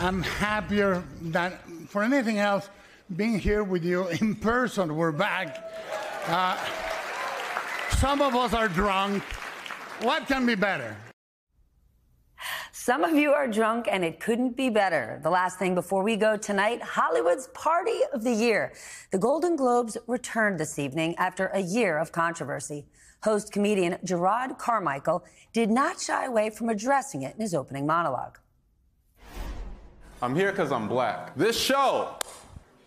I'm happier than for anything else being here with you in person. We're back. Uh, some of us are drunk. What can be better? Some of you are drunk, and it couldn't be better. The last thing before we go tonight Hollywood's Party of the Year. The Golden Globes returned this evening after a year of controversy. Host comedian Jerrod Carmichael did not shy away from addressing it in his opening monologue. I'm here because I'm black. This show,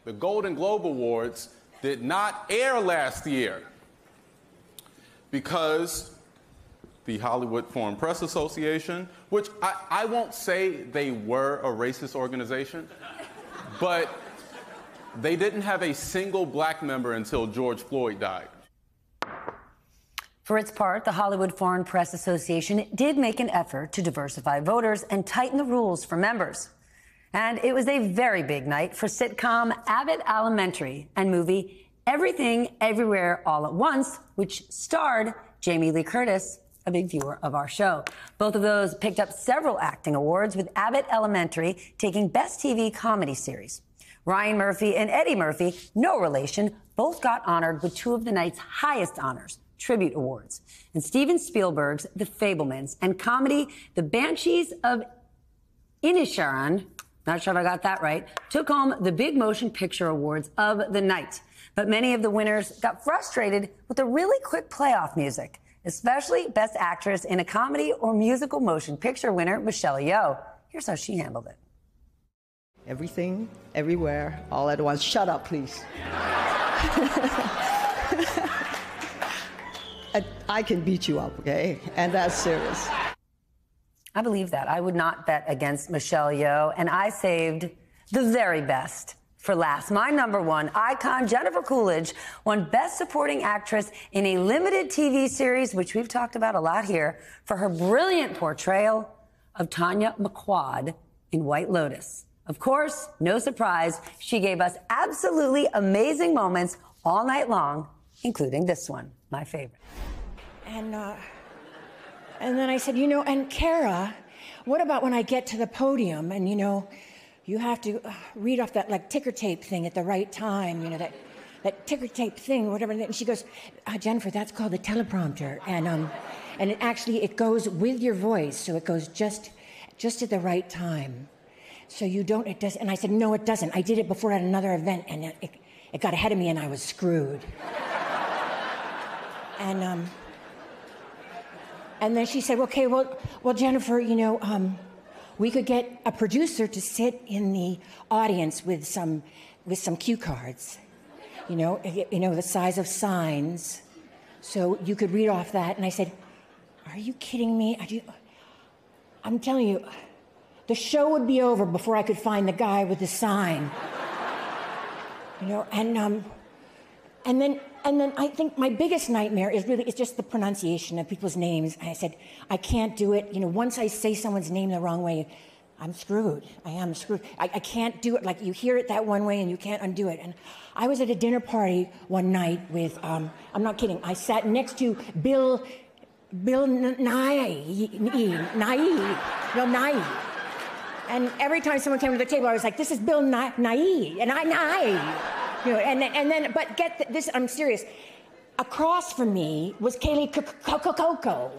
the Golden Globe Awards, did not air last year because the Hollywood Foreign Press Association, which I, I won't say they were a racist organization, but they didn't have a single black member until George Floyd died. For its part, the Hollywood Foreign Press Association did make an effort to diversify voters and tighten the rules for members. And it was a very big night for sitcom Abbott Elementary and movie Everything Everywhere All at Once, which starred Jamie Lee Curtis a big viewer of our show. Both of those picked up several acting awards, with Abbott Elementary taking Best TV Comedy Series. Ryan Murphy and Eddie Murphy, no relation, both got honored with two of the night's highest honors, tribute awards. And Steven Spielberg's The Fabelmans and comedy The Banshees of Inisherin, not sure if I got that right, took home the Big Motion Picture Awards of the night. But many of the winners got frustrated with the really quick playoff music especially Best Actress in a Comedy or Musical Motion Picture winner Michelle Yeoh. Here's how she handled it. Everything, everywhere, all at once. Shut up, please. I, I can beat you up, okay? And that's serious. I believe that. I would not bet against Michelle Yeoh, and I saved the very best for last. My number one icon, Jennifer Coolidge, won Best Supporting Actress in a limited TV series, which we've talked about a lot here, for her brilliant portrayal of Tanya McQuoid in White Lotus. Of course, no surprise, she gave us absolutely amazing moments all night long, including this one, my favorite. And, uh, and then I said, you know, and Kara, what about when I get to the podium and, you know, you have to uh, read off that like ticker tape thing at the right time, you know, that, that ticker tape thing, whatever. And she goes, uh, Jennifer, that's called the teleprompter. And, um, and it actually, it goes with your voice. So it goes just, just at the right time. So you don't, it does. And I said, no, it doesn't. I did it before at another event and it, it, it got ahead of me and I was screwed. and, um, and then she said, okay, well, well, Jennifer, you know, um, we could get a producer to sit in the audience with some with some cue cards you know you know the size of signs. So you could read off that. And i said are you kidding me? You, i'm telling you the show would be over before i could find the guy with the sign. You know and um and then and then I think my biggest nightmare is really it's just the pronunciation of people's names. I said, I can't do it. You know, once I say someone's name the wrong way, I'm screwed. I am screwed. I, I can't do it. Like you hear it that one way and you can't undo it. And I was at a dinner party one night with, um, I'm not kidding, I sat next to Bill, Bill Nye, Nye, Bill Nye. And every time someone came to the table, I was like, this is Bill Nye, and I, Nye. You know, and, and then, but get this, I'm serious. Across from me was Kaley Cuoco.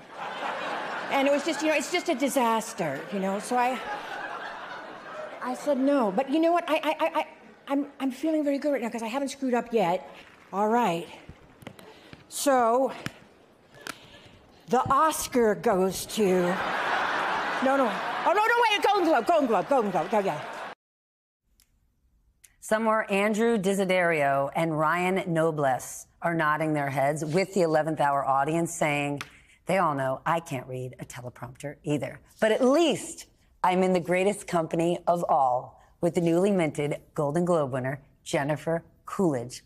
And it was just, you know, it's just a disaster, you know. So I, I said no. But you know what? I, I, I, I'm, I'm feeling very good right now because I haven't screwed up yet. All right. So, the Oscar goes to. No, no. Oh, no, no, wait. Golden Globe, Golden Globe, Golden Globe. Oh, yeah. Somewhere, Andrew Desiderio and Ryan Nobles are nodding their heads with the 11th hour audience saying, they all know I can't read a teleprompter either. But at least I'm in the greatest company of all with the newly minted Golden Globe winner, Jennifer Coolidge.